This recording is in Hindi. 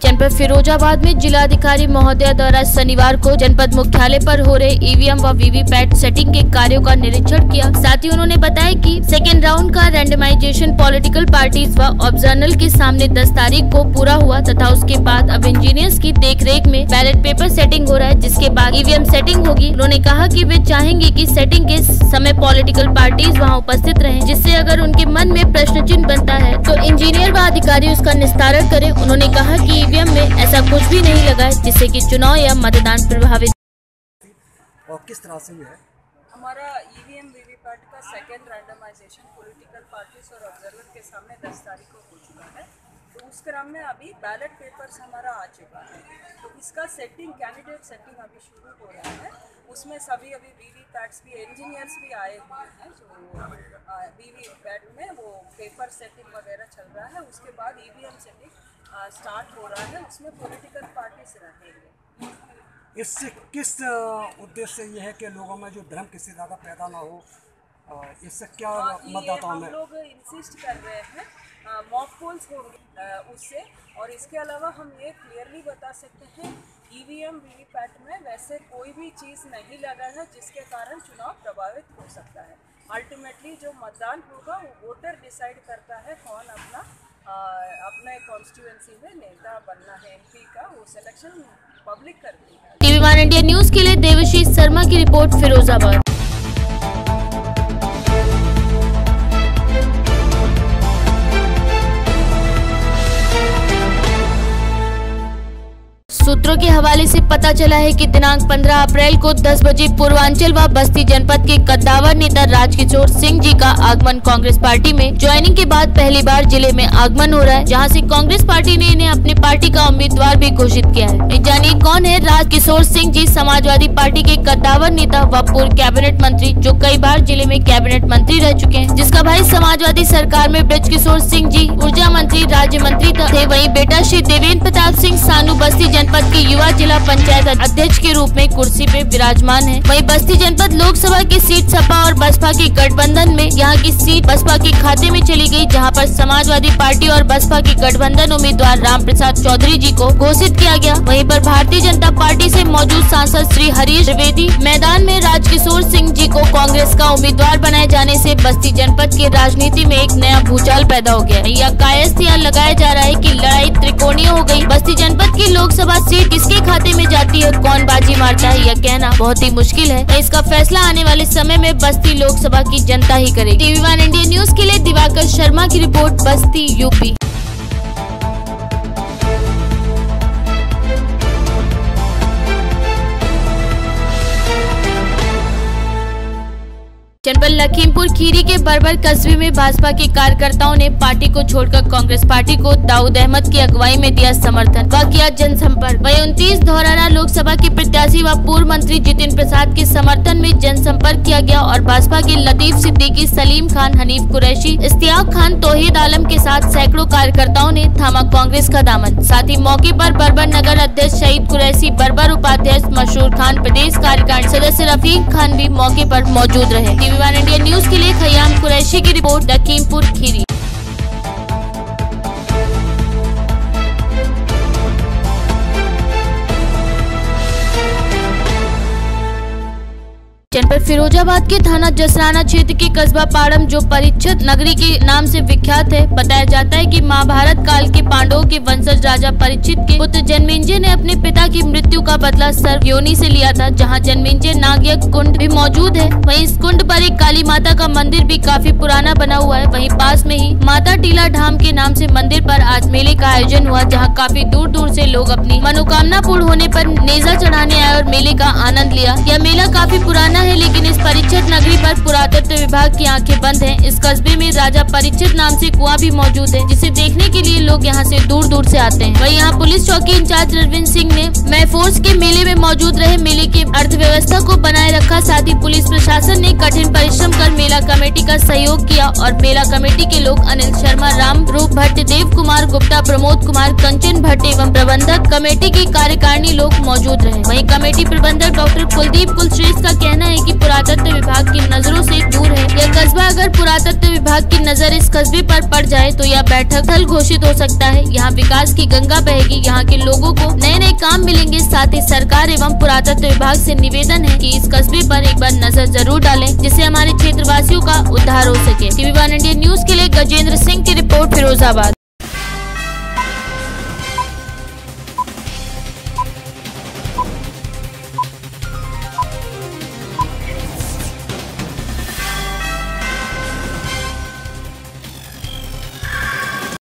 Chao. जनपद फिरोजाबाद में जिलाधिकारी महोदय द्वारा शनिवार को जनपद मुख्यालय पर हो रहे ईवीएम व वीवीपैट सेटिंग के कार्यों का निरीक्षण किया। साथ ही उन्होंने बताया कि सेकेंड राउंड का रैंडमाइजेशन पॉलिटिकल पार्टीज़ व ऑब्जर्नल के सामने 10 तारीख को पूरा हुआ तथा उसके बाद अब इंजीनियर्स की देखरेख में बैलेट पेपर सेटिंग हो रहा है, जिसके बाद ईवीएम सेटिंग होगी। उन्होंने कहा की वे चाहेंगे की सेटिंग के समय पॉलिटिकल पार्टीज़ वहाँ उपस्थित रहे, जिससे अगर उनके मन में प्रश्न चिन्ह बनता है तो इंजीनियर व अधिकारी उसका निस्तारण करें। उन्होंने कहा कि ईवीएम में ऐसा कुछ भी नहीं लगा है जिससे कि चुनाव या मतदान प्रभावित और किस तरह से है हमारा EVM V M VVPAT का सेकेंड रैंडमाइजेशन पॉलिटिकल पार्टीज़ और ऑब्जर्वर के सामने 10 तारीख को हो चुका है। तो उस क्रम में अभी बैलेट पेपर्स हमारा आ चुका है। तो इसका सेटिंग कैंडिडेट सेटिंग अभी शुरू हो रहा है। उसमें सभी अभी वी वी पैट्स भी इंजीनियर्स भी आए हुए हैं जो वी वी पैट में वो पेपर सेटिंग वगैरह चल रहा है। उसके बाद EVM setting start हो रहा है। उसमें पॉलिटिकल पार्टीज़ रहेंगे। इससे किस उद्देश्य ये है कि लोगों में जो भ्रम किसी ज़्यादा पैदा ना हो? इससे क्या मतदाताओं हम में? लोग इंसिस्ट कर रहे हैं मॉक पोल्स होंगे उससे। और इसके अलावा हम ये क्लियरली बता सकते हैं E V M VVPAT में वैसे कोई भी चीज़ नहीं लगा है जिसके कारण चुनाव प्रभावित हो सकता है। अल्टीमेटली जो मतदान होगा वो वोटर डिसाइड करता है कौन अपना आ, अपने कॉन्स्टिट्यूंसी में नेता बनना है एमपी का वो सिलेक्शन पब्लिक करती है टीवी वन इंडिया न्यूज़ के लिए देवशीष शर्मा की रिपोर्ट फिरोजाबाद। सूत्रों के हवाले से पता चला है कि दिनांक 15 अप्रैल को 10 बजे पूर्वांचल व बस्ती जनपद के कद्दावर नेता राजकिशोर सिंह जी का आगमन कांग्रेस पार्टी में ज्वाइनिंग के बाद पहली बार ज़िले में आगमन हो रहा है, जहाँ से कांग्रेस पार्टी ने इन्हें अपनी पार्टी का उम्मीदवार भी घोषित किया है। जानिए कौन है राजकिशोर सिंह जी, समाजवादी पार्टी के कद्दावर नेता व पूर्व कैबिनेट मंत्री, जो कई बार ज़िले में कैबिनेट मंत्री रह चुके हैं, जिसका भाई समाजवादी सरकार में ब्रज किशोर सिंह जी, ऊर्जा मंत्री, राज्य मंत्री थे। वही बेटा श्री देवेंद्र प्रताप सिंह, सानू बस्ती जनपद के युवा जिला पंचायत अध्यक्ष के रूप में कुर्सी पे विराजमान है। वही बस्ती जनपद लोकसभा की सीट सपा और बसपा के गठबंधन में यहाँ की सीट बसपा के खाते में चली गई जहाँ आरोप समाजवादी पार्टी और बसपा के गठबंधन उम्मीदवार राम प्रसाद चौधरी जी को घोषित किया गया। वही आरोप भारतीय जनता पार्टी ऐसी मौजूद सांसद श्री हरीश द्विवेदी, मैदान में राजकिशोर को कांग्रेस का उम्मीदवार बनाए जाने से बस्ती जनपद की राजनीति में एक नया भूचाल पैदा हो गया यह कायस यहाँ लगाया जा रहा है कि लड़ाई त्रिकोणीय हो गई। बस्ती जनपद की लोकसभा सीट किसके खाते में जाती है? कौन बाजी मारता है? यह कहना बहुत ही मुश्किल है। इसका फैसला आने वाले समय में बस्ती लोकसभा की जनता ही करेगी। टीवी वन इंडिया न्यूज़ के लिए दिवाकर शर्मा की रिपोर्ट, बस्ती यूपी। लखीमपुर खीरी के बरबर कस्बे में भाजपा के कार्यकर्ताओं ने पार्टी को छोड़कर कांग्रेस पार्टी को दाऊद अहमद की अगुवाई में दिया समर्थन, व किया जनसंपर्क। वही उनतीस धौराना लोकसभा के प्रत्याशी व पूर्व मंत्री जितिन प्रसाद के समर्थन में जनसंपर्क किया गया और भाजपा के लतीफ सिद्दीकी, सलीम खान, हनीफ कुरैशी, इश्तियाक खान, तोहिद आलम के साथ सैकड़ों कार्यकर्ताओं ने थामा कांग्रेस का दामन। साथ ही मौके आरोप बरबर नगर अध्यक्ष शहीद कुरैशी, बरबर उपाध्यक्ष मशहूर खान, प्रदेश कार्यकारिणी सदस्य रफीक खान भी मौके आरोप मौजूद रहे। टीवी इंडिया न्यूज़ के लिए खयाम कुरैशी की रिपोर्ट, लखीमपुर, खीरी। जनपद फिरोजाबाद के थाना जसराना क्षेत्र के कस्बा पाड़म जो परिच्छद नगरी के नाम से विख्यात है, बताया जाता है कि महाभारत काल के पांडवों के वंशज राजा परिचित के पुत्र जन्मेंजय ने अपने पिता की मृत्यु का बदला सर्व योनि से लिया था, जहाँ जन्मेंजय नागयज्ञ कुंड भी मौजूद है। वहीं इस कुंड पर एक काली माता का मंदिर भी काफ़ी पुराना बना हुआ है। वहीं पास में ही माता टीला धाम के नाम से मंदिर पर आज मेले का आयोजन हुआ, जहाँ काफ़ी दूर दूर से लोग अपनी मनोकामना पूर्ण होने पर नेजा चढ़ाने आए और मेले का आनंद लिया। यह मेला काफ़ी पुराना है, लेकिन इस परिचित नगरी पर पुरातत्व विभाग की आँखें बंद है। इस कस्बे में राजा परिचित नाम से कुआँ भी मौजूद है, जिसे देखने के लिए लोग यहाँ से दूर दूर से आते हैं। वहीं यहाँ पुलिस चौकी इंचार्ज रविंद्र सिंह ने महफोर्स के मेले में मौजूद रहे मेले की अर्थव्यवस्था को बनाए रखा, साथ ही पुलिस प्रशासन ने कठिन परिश्रम कर मेला कमेटी का सहयोग किया और मेला कमेटी के लोग अनिल शर्मा, राम रूप भट्ट, देव कुमार गुप्ता, प्रमोद कुमार, कंचन भट्ट एवं प्रबंधक कमेटी के कार्यकारिणी लोग मौजूद रहे। वही कमेटी प्रबंधक डॉक्टर कुलदीप कुलश्रेष्ठ का कहना है की पुरातत्व विभाग की नज़रों ऐसी दूर है। यह कस्बा अगर पुरातत्व विभाग की नज़र इस कस्बे पर पड़ जाए तो यह बैठक स्थल घोषित हो सकता है। यहाँ विकास की गंगा बहेगी। यहाँ के लोगों को नए नए काम मिलेंगे। साथ ही सरकार एवं पुरातत्व विभाग से निवेदन है कि इस कस्बे पर एक बार नज़र ज़रूर डालें, जिससे हमारे क्षेत्रवासियों का उद्धार हो सके। टीवी वन इंडिया न्यूज़ के लिए गजेंद्र सिंह की रिपोर्ट, फिरोजाबाद।